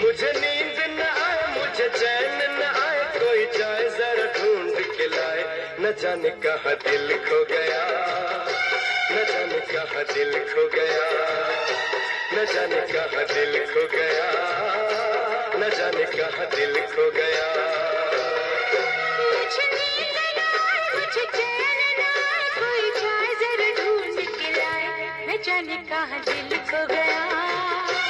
मुझे नींद न आए, मुझे चैन न आए, कोई जाए जरा ढूंढ के लाए। न जाने कहा दिल खो गया, न जाने कहा दिल खो गया, न जाने कहा दिल खो गया, न जाने कहा दिल खो गया। जाने कहा दिल खो गया।